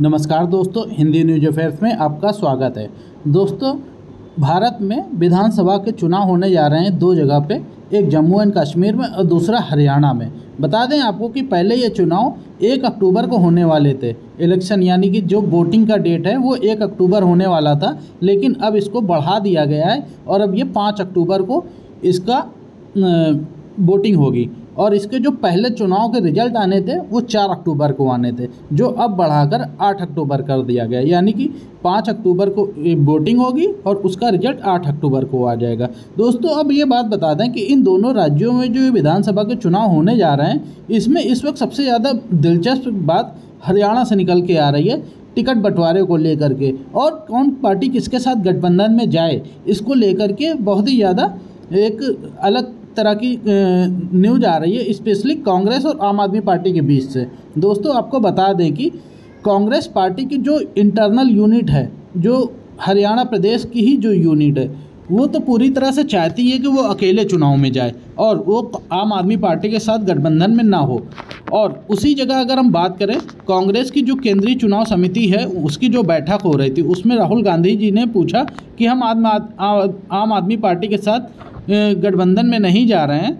नमस्कार दोस्तों, Hindi news affairs में आपका स्वागत है। दोस्तों, भारत में विधानसभा के चुनाव होने जा रहे हैं दो जगह पे, एक जम्मू एंड कश्मीर में और दूसरा हरियाणा में। बता दें आपको कि पहले ये चुनाव एक अक्टूबर को होने वाले थे। इलेक्शन यानी कि जो वोटिंग का डेट है, वो एक अक्टूबर होने वाला था, लेकिन अब इसको बढ़ा दिया गया है और अब ये पाँच अक्टूबर को इसका वोटिंग होगी। और इसके जो पहले चुनाव के रिज़ल्ट आने थे, वो चार अक्टूबर को आने थे, जो अब बढ़ाकर आठ अक्टूबर कर दिया गया। यानी कि पाँच अक्टूबर को वोटिंग होगी और उसका रिज़ल्ट आठ अक्टूबर को आ जाएगा। दोस्तों, अब ये बात बता दें कि इन दोनों राज्यों में जो विधानसभा के चुनाव होने जा रहे हैं, इसमें इस वक्त सबसे ज़्यादा दिलचस्प बात हरियाणा से निकल के आ रही है, टिकट बंटवारे को लेकर के। और कौन पार्टी किसके साथ गठबंधन में जाए, इसको लेकर के बहुत ही ज़्यादा एक अलग तरह की न्यूज़ आ रही है स्पेशली कांग्रेस और आम आदमी पार्टी के बीच से। दोस्तों, आपको बता दें कि कांग्रेस पार्टी की जो इंटरनल यूनिट है, जो हरियाणा प्रदेश की ही जो यूनिट है, वो तो पूरी तरह से चाहती है कि वो अकेले चुनाव में जाए और वो आम आदमी पार्टी के साथ गठबंधन में ना हो। और उसी जगह अगर हम बात करें, कांग्रेस की जो केंद्रीय चुनाव समिति है, उसकी जो बैठक हो रही थी, उसमें राहुल गांधी जी ने पूछा कि हम आम आदमी पार्टी के साथ गठबंधन में नहीं जा रहे हैं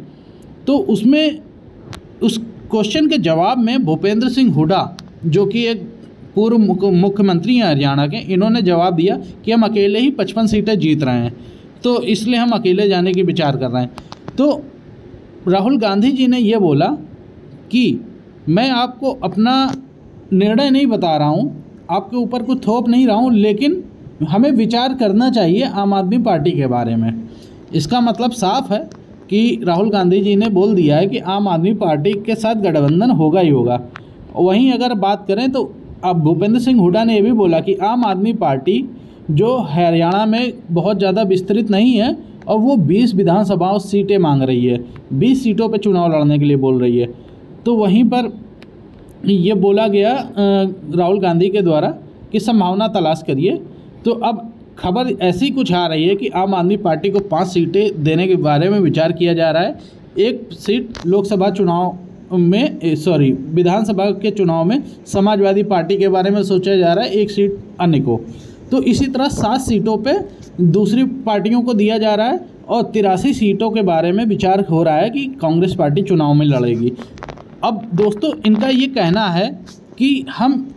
तो उसमें, उस क्वेश्चन के जवाब में भूपेंद्र सिंह हुडा, जो कि एक पूर्व मुख्यमंत्री हैं हरियाणा के, इन्होंने जवाब दिया कि हम अकेले ही पचपन सीटें जीत रहे हैं तो इसलिए हम अकेले जाने की विचार कर रहे हैं। तो राहुल गांधी जी ने ये बोला कि मैं आपको अपना निर्णय नहीं बता रहा हूँ, आपके ऊपर कुछ थोप नहीं रहा हूँ, लेकिन हमें विचार करना चाहिए आम आदमी पार्टी के बारे में। इसका मतलब साफ़ है कि राहुल गांधी जी ने बोल दिया है कि आम आदमी पार्टी के साथ गठबंधन होगा ही होगा। वहीं अगर बात करें तो अब भूपेंद्र सिंह हुडा ने यह भी बोला कि आम आदमी पार्टी जो हरियाणा में बहुत ज़्यादा विस्तृत नहीं है और वो 20 विधानसभाओं सीटें मांग रही है 20 सीटों पर चुनाव लड़ने के लिए बोल रही है। तो वहीं पर ये बोला गया राहुल गांधी के द्वारा कि संभावना तलाश करिए। तो अब खबर ऐसी कुछ आ रही है कि आम आदमी पार्टी को पाँच सीटें देने के बारे में विचार किया जा रहा है। एक सीट लोकसभा चुनाव में सॉरी विधानसभा के चुनाव में समाजवादी पार्टी के बारे में सोचा जा रहा है, एक सीट अन्य को। तो इसी तरह सात सीटों पे दूसरी पार्टियों को दिया जा रहा है और तिरासी सीटों के बारे में विचार हो रहा है कि कांग्रेस पार्टी चुनाव में लड़ेगी। अब दोस्तों, इनका ये कहना है कि हम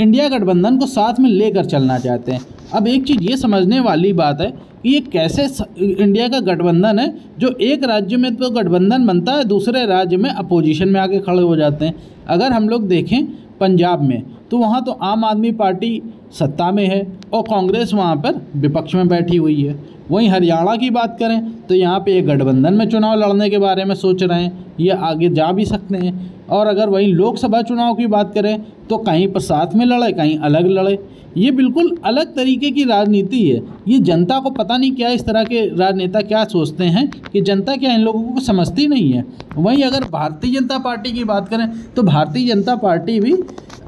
इंडिया गठबंधन को साथ में लेकर चलना चाहते हैं। अब एक चीज़ ये समझने वाली बात है कि ये कैसे इंडिया का गठबंधन है, जो एक राज्य में तो गठबंधन बनता है, दूसरे राज्य में अपोजिशन में आके खड़े हो जाते हैं। अगर हम लोग देखें पंजाब में तो वहाँ तो आम आदमी पार्टी सत्ता में है और कांग्रेस वहाँ पर विपक्ष में बैठी हुई है। वहीं हरियाणा की बात करें तो यहाँ पे एक गठबंधन में चुनाव लड़ने के बारे में सोच रहे हैं, ये आगे जा भी सकते हैं। और अगर वहीं लोकसभा चुनाव की बात करें तो कहीं पर साथ में लड़े, कहीं अलग लड़े। ये बिल्कुल अलग तरीके की राजनीति है। ये जनता को पता नहीं क्या इस तरह के राजनेता क्या सोचते हैं कि जनता क्या इन लोगों को समझती नहीं है। वहीं अगर भारतीय जनता पार्टी की बात करें तो भारतीय जनता पार्टी भी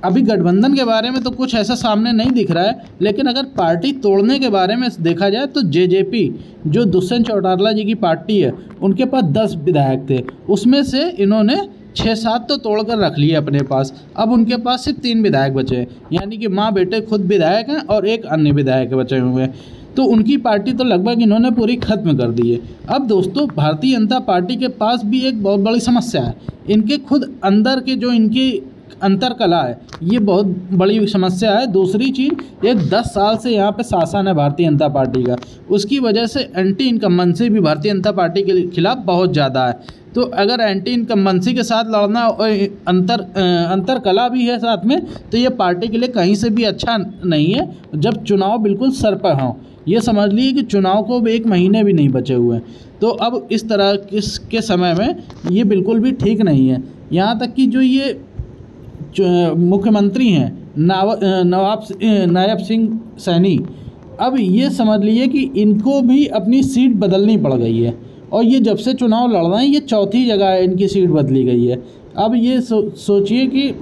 अभी गठबंधन के बारे में तो कुछ ऐसा सामने नहीं दिख रहा है, लेकिन अगर पार्टी तोड़ने के बारे में देखा जाए तो जेजेपी, जो दुष्यंत चौटाला जी की पार्टी है, उनके पास दस विधायक थे। उसमें से इन्होंने छः सात तो तोड़ कर रख लिए अपने पास। अब उनके पास सिर्फ़ तीन विधायक बचे हैं, यानी कि माँ बेटे खुद विधायक हैं और एक अन्य विधायक बचे हुए हैं। तो उनकी पार्टी तो लगभग इन्होंने पूरी खत्म कर दी है। अब दोस्तों, भारतीय जनता पार्टी के पास भी एक बहुत बड़ी समस्या है। इनके खुद अंदर के जो इनकी अंतर कला है। ये बहुत बड़ी समस्या है। दूसरी चीज़ एक दस साल से यहाँ पे शासन है भारतीय जनता पार्टी का। उसकी वजह से एंटी इनकम्बेंसी भी भारतीय जनता पार्टी के खिलाफ बहुत ज़्यादा है। तो अगर एंटी इनकम्बेंसी के साथ लड़ना और अंतर अंतर कला भी है साथ में तो ये पार्टी के लिए कहीं से भी अच्छा नहीं है। जब चुनाव बिल्कुल सर पर हों। ये समझ लीजिए कि चुनाव को एक महीने भी नहीं बचे हुए हैं। तो अब इस तरह किस, के समय में ये बिल्कुल भी ठीक नहीं है। यहाँ तक कि जो ये मुख्यमंत्री हैं नवाब नायब सिंह सैनी। अब ये समझ लीजिए कि इनको भी अपनी सीट बदलनी पड़ गई है और ये जब से चुनाव लड़ रहे हैं, ये चौथी जगह है इनकी सीट बदली गई है। अब ये सो सोचिए कि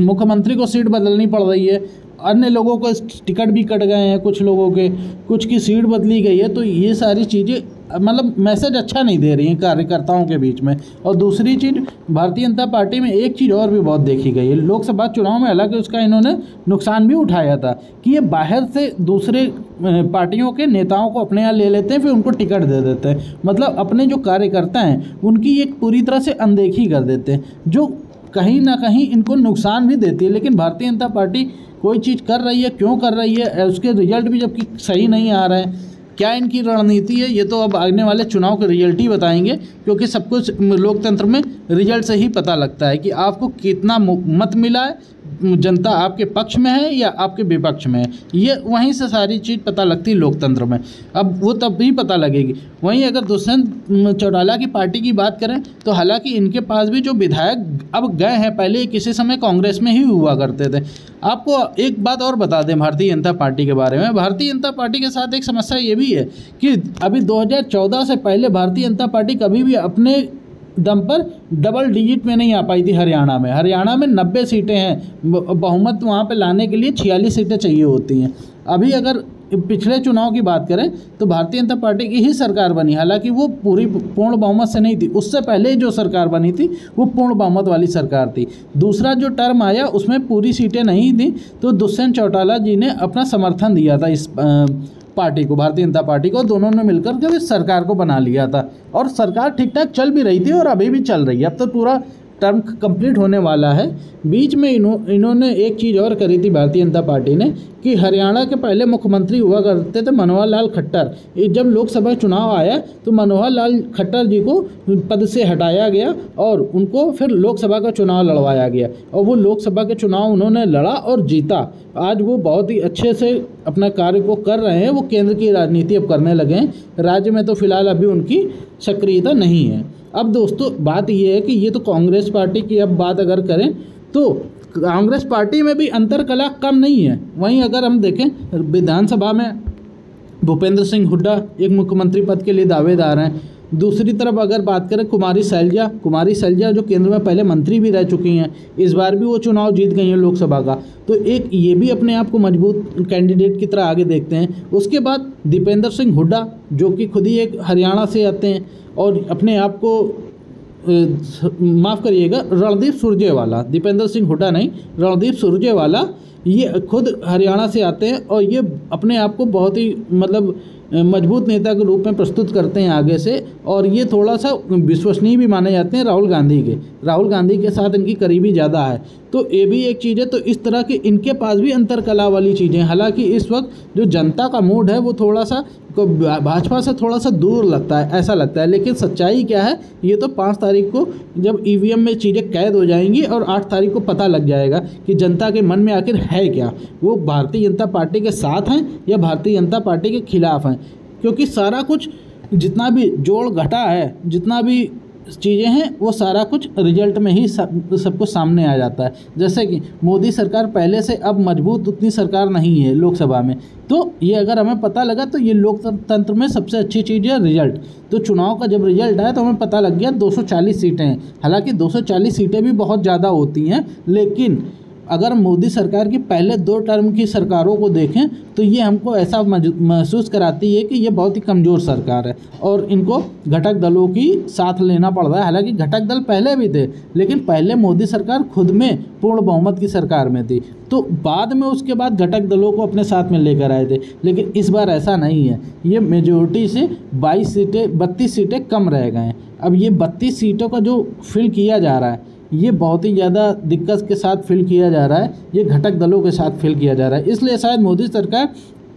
मुख्यमंत्री को सीट बदलनी पड़ रही है, अन्य लोगों को टिकट भी कट गए हैं, कुछ लोगों के, कुछ की सीट बदली गई है तो ये सारी चीज़ें मतलब मैसेज अच्छा नहीं दे रही हैं कार्यकर्ताओं के बीच में। और दूसरी चीज़, भारतीय जनता पार्टी में एक चीज़ और भी बहुत देखी गई है। लोकसभा चुनाव में हालाँकि उसका इन्होंने नुकसान भी उठाया था कि ये बाहर से दूसरे पार्टियों के नेताओं को अपने यहाँ ले लेते हैं, फिर उनको टिकट दे देते हैं। मतलब अपने जो कार्यकर्ता हैं, उनकी एक पूरी तरह से अनदेखी कर देते हैं, जो कहीं ना कहीं इनको नुकसान भी देती है। लेकिन भारतीय जनता पार्टी कोई चीज़ कर रही है, क्यों कर रही है, उसके रिज़ल्ट भी जबकि सही नहीं आ रहे हैं। क्या इनकी रणनीति है? ये तो अब आने वाले चुनाव के रियलिटी बताएँगे, क्योंकि सब कुछ लोकतंत्र में रिज़ल्ट से ही पता लगता है कि आपको कितना मत मिला है, जनता आपके पक्ष में है या आपके विपक्ष में है। ये वहीं से सारी चीज़ पता लगती है लोकतंत्र में। अब वो तब भी पता लगेगी। वहीं अगर दुष्यंत चौटाला की पार्टी की बात करें तो हालाँकि इनके पास भी जो विधायक अब गए हैं, पहले किसी समय कांग्रेस में ही हुआ करते थे। आपको एक बात और बता दें भारतीय जनता पार्टी के बारे में। भारतीय जनता पार्टी के साथ एक समस्या ये भी है कि अभी 2014 से पहले भारतीय जनता पार्टी कभी भी अपने दम पर डबल डिजिट में नहीं आ पाई थी हरियाणा में। हरियाणा में नब्बे सीटें हैं। बहुमत वहाँ पे लाने के लिए छियालीस सीटें चाहिए होती हैं। अभी अगर पिछले चुनाव की बात करें तो भारतीय जनता पार्टी की ही सरकार बनी। हालाँकि वो पूरी पूर्ण बहुमत से नहीं थी। उससे पहले जो सरकार बनी थी, वो पूर्ण बहुमत वाली सरकार थी। दूसरा जो टर्म आया, उसमें पूरी सीटें नहीं थी तो दुष्यंत चौटाला जी ने अपना समर्थन दिया था इस पार्टी को, भारतीय जनता पार्टी को दोनों ने मिलकर के सरकार को बना लिया था। और सरकार ठीक ठाक चल भी रही थी और अभी भी चल रही है। अब तो पूरा टर्म कंप्लीट होने वाला है। बीच में इन्हों इन्होंने एक चीज़ और करी थी भारतीय जनता पार्टी ने, कि हरियाणा के पहले मुख्यमंत्री हुआ करते थे मनोहर लाल खट्टर। जब लोकसभा चुनाव आया तो मनोहर लाल खट्टर जी को पद से हटाया गया और उनको फिर लोकसभा का चुनाव लड़वाया गया और वो लोकसभा के चुनाव उन्होंने लड़ा और जीता। आज वो बहुत ही अच्छे से अपना कार्य को कर रहे हैं, वो केंद्र की राजनीति अब करने लगे हैं। राज्य में तो फ़िलहाल अभी उनकी सक्रियता नहीं है। अब दोस्तों, बात यह है कि ये तो कांग्रेस पार्टी की अब बात अगर करें तो कांग्रेस पार्टी में भी अंतर कला कम नहीं है। वहीं अगर हम देखें, विधानसभा में भूपेंद्र सिंह हुड्डा एक मुख्यमंत्री पद के लिए दावेदार हैं। दूसरी तरफ़ अगर बात करें कुमारी सैलजा कुमारी सैलजा जो केंद्र में पहले मंत्री भी रह चुकी हैं, इस बार भी वो चुनाव जीत गई हैं लोकसभा का। तो एक ये भी अपने आप को मज़बूत कैंडिडेट की तरह आगे देखते हैं। उसके बाद दीपेंद्र सिंह हुड्डा, जो कि खुद ही एक हरियाणा से आते हैं, और अपने आप को माफ़ करिएगा, रणदीप सुरजेवाला। दीपेंद्र सिंह हुड्डा नहीं, रणदीप सुरजेवाला, ये खुद हरियाणा से आते हैं, और ये अपने आप को बहुत ही मतलब मज़बूत नेता के रूप में प्रस्तुत करते हैं आगे से, और ये थोड़ा सा विश्वसनीय भी माने जाते हैं राहुल गांधी के। राहुल गांधी के साथ इनकी करीबी ज़्यादा है। तो ये भी एक चीज़ है तो इस तरह की इनके पास भी अंतर कला वाली चीज़ें हैं। हालाँकि इस वक्त जो जनता का मूड है, वो थोड़ा सा भाजपा से थोड़ा सा दूर लगता है, ऐसा लगता है। लेकिन सच्चाई क्या है, ये तो पाँच तारीख को जब ईवीएम में चीज़ें कैद हो जाएँगी और आठ तारीख को पता लग जाएगा कि जनता के मन में आखिर है क्या। वो भारतीय जनता पार्टी के साथ हैं या भारतीय जनता पार्टी के खिलाफ हैं। क्योंकि सारा कुछ जितना भी जोड़ घटा है, जितना भी चीज़ें हैं, वो सारा कुछ रिज़ल्ट में ही सब सब कुछ सामने आ जाता है। जैसे कि मोदी सरकार पहले से अब मज़बूत उतनी सरकार नहीं है लोकसभा में। तो ये अगर हमें पता लगा तो ये लोकतंत्र में सबसे अच्छी चीज़ है रिज़ल्ट तो चुनाव का जब रिज़ल्ट आया तो हमें पता लग गया 240 सीटें हैं। हालाँकि 240 सीटें भी बहुत ज़्यादा होती हैं, लेकिन अगर मोदी सरकार की पहले दो टर्म की सरकारों को देखें तो ये हमको ऐसा महसूस कराती है कि ये बहुत ही कमज़ोर सरकार है और इनको घटक दलों की साथ लेना पड़ रहा है। हालाँकि घटक दल पहले भी थे, लेकिन पहले मोदी सरकार खुद में पूर्ण बहुमत की सरकार में थी। तो बाद में उसके बाद घटक दलों को अपने साथ में लेकर आए थे, लेकिन इस बार ऐसा नहीं है। ये मेजोरिटी से 22 सीटें, बत्तीस सीटें कम रह गए हैं। अब ये बत्तीस सीटों का जो फिल किया जा रहा है ये बहुत ही ज़्यादा दिक्कत के साथ फिल किया जा रहा है, ये घटक दलों के साथ फिल किया जा रहा है। इसलिए शायद मोदी सरकार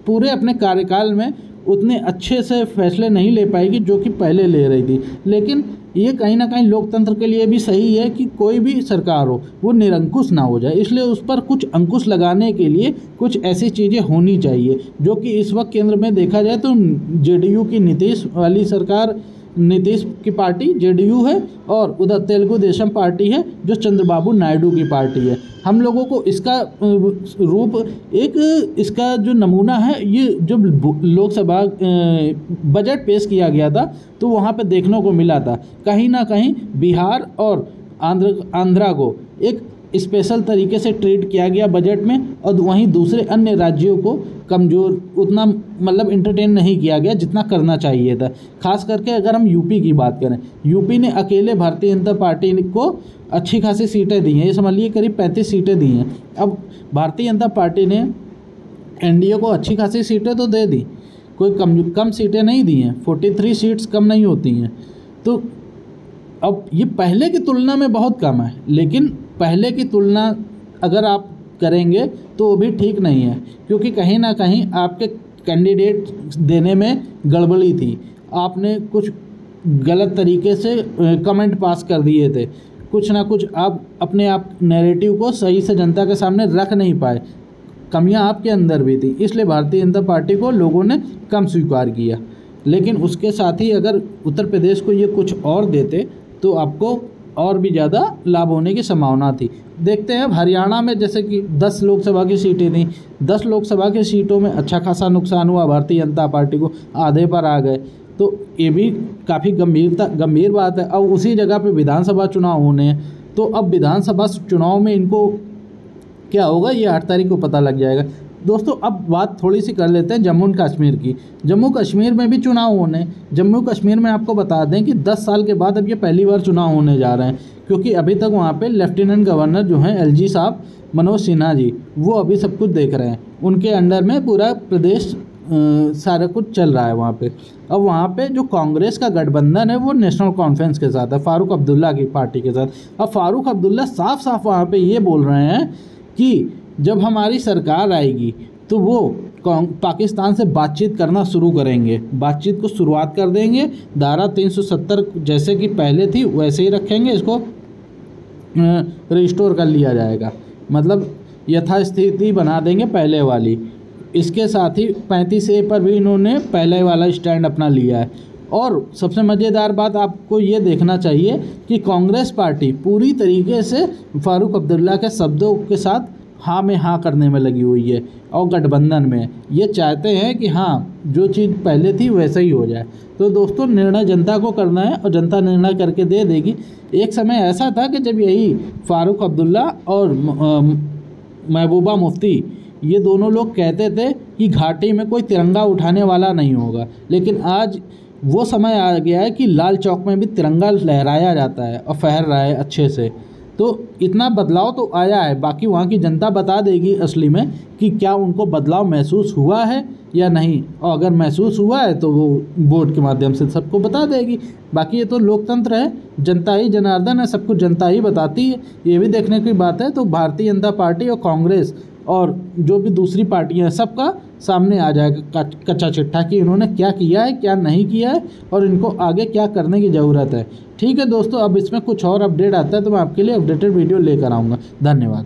पूरे अपने कार्यकाल में उतने अच्छे से फैसले नहीं ले पाएगी जो कि पहले ले रही थी। लेकिन ये कहीं ना कहीं लोकतंत्र के लिए भी सही है कि कोई भी सरकार हो, वो निरंकुश ना हो जाए। इसलिए उस पर कुछ अंकुश लगाने के लिए कुछ ऐसी चीज़ें होनी चाहिए, जो कि इस वक्त केंद्र में देखा जाए तो जेडीयू की नीतीश वाली सरकार नीतीश की पार्टी, जेडीयू है और उधर तेलुगु देशम पार्टी है, जो चंद्रबाबू नायडू की पार्टी है। हम लोगों को इसका रूप, एक, इसका जो नमूना है, ये जब लोकसभा बजट पेश किया गया था तो वहाँ पे देखने को मिला था। कहीं ना कहीं बिहार और आंध्र, आंध्रा को एक स्पेशल तरीके से ट्रीट किया गया बजट में और वहीं दूसरे अन्य राज्यों को कमज़ोर, उतना मतलब इंटरटेन नहीं किया गया जितना करना चाहिए था। खास करके अगर हम यूपी की बात करें यूपी ने अकेले भारतीय जनता पार्टी को अच्छी खासी सीटें दी हैं। ये समझ लीजिए करीब पैंतीस सीटें दी हैं। अब भारतीय जनता पार्टी ने एनडीए को अच्छी खासी सीटें तो दे दी, कोई कम कम सीटें नहीं दी हैं फोर्टी थ्री सीट्स कम नहीं होती हैं। तो अब ये पहले की तुलना में बहुत कम है, लेकिन पहले की तुलना अगर आप करेंगे तो वो भी ठीक नहीं है, क्योंकि कहीं ना कहीं आपके कैंडिडेट देने में गड़बड़ी थी। आपने कुछ गलत तरीके से कमेंट पास कर दिए थे। कुछ ना कुछ आप अपने आप नैरेटिव को सही से जनता के सामने रख नहीं पाए। कमियाँ आपके अंदर भी थी, इसलिए भारतीय जनता पार्टी को लोगों ने कम स्वीकार किया। लेकिन उसके साथ ही अगर उत्तर प्रदेश को ये कुछ और देते तो आपको और भी ज़्यादा लाभ होने की संभावना थी। देखते हैं, हरियाणा में जैसे कि 10 लोकसभा की सीटें थी। 10 लोकसभा की सीटों में अच्छा खासा नुकसान हुआ, भारतीय जनता पार्टी को आधे पर आ गए। तो ये भी काफ़ी गंभीरता, गंभीर बात है। अब उसी जगह पे विधानसभा चुनाव होने हैं। तो अब विधानसभा चुनाव में इनको क्या होगा? ये आठ तारीख को पता लग जाएगा। दोस्तों, अब बात थोड़ी सी कर लेते हैं जम्मू कश्मीर की। जम्मू कश्मीर में भी चुनाव होने, जम्मू कश्मीर में आपको बता दें कि 10 साल के बाद अब ये पहली बार चुनाव होने जा रहे हैं, क्योंकि अभी तक वहाँ पे लेफ्टिनेंट गवर्नर जो हैं एलजी साहब, मनोज सिन्हा जी, वो अभी सब कुछ देख रहे हैं। उनके अंडर में पूरा प्रदेश सारा कुछ चल रहा है वहाँ पे। अब वहाँ पे जो कांग्रेस का गठबंधन है, वो नेशनल कॉन्फ्रेंस के साथ है, फारूक अब्दुल्ला की पार्टी के साथ। अब फारूक अब्दुल्ला साफ़ साफ़ वहाँ पे ये बोल रहे हैं कि जब हमारी सरकार आएगी तो वो पाकिस्तान से बातचीत करना शुरू करेंगे। बातचीत को शुरुआत कर देंगे। धारा 370 जैसे कि पहले थी, वैसे ही रखेंगे, इसको रिस्टोर कर लिया जाएगा। मतलब यथास्थिति बना देंगे पहले वाली। इसके साथ ही पैंतीस ए पर भी इन्होंने पहले वाला स्टैंड अपना लिया है। और सबसे मज़ेदार बात आपको ये देखना चाहिए कि कांग्रेस पार्टी पूरी तरीके से फारूक अब्दुल्ला के शब्दों के साथ हाँ में हाँ करने में लगी हुई है और गठबंधन में। ये चाहते हैं कि हाँ जो चीज़ पहले थी वैसा ही हो जाए। तो दोस्तों, निर्णय जनता को करना है और जनता निर्णय करके दे देगी। एक समय ऐसा था कि जब यही फारूक अब्दुल्ला और महबूबा मुफ्ती, ये दोनों लोग कहते थे कि घाटी में कोई तिरंगा उठाने वाला नहीं होगा। लेकिन आज वो समय आ गया है कि लाल चौक में भी तिरंगा लहराया जाता है और फहर रहा है अच्छे से। तो इतना बदलाव तो आया है, बाकी वहाँ की जनता बता देगी असली में कि क्या उनको बदलाव महसूस हुआ है या नहीं। और अगर महसूस हुआ है तो वो बोर्ड के माध्यम से सबको बता देगी। बाकी ये तो लोकतंत्र है, जनता ही जनार्दन है, सब कुछ जनता ही बताती है। ये भी देखने की बात है तो भारतीय जनता पार्टी और कांग्रेस और जो भी दूसरी पार्टियाँ हैं, सबका सामने आ जाएगा कच्चा चिट्ठा कि इन्होंने क्या किया है, क्या नहीं किया है और इनको आगे क्या करने की ज़रूरत है। ठीक है दोस्तों, अब इसमें कुछ और अपडेट आता है तो मैं आपके लिए अपडेटेड वीडियो लेकर आऊँगा। धन्यवाद।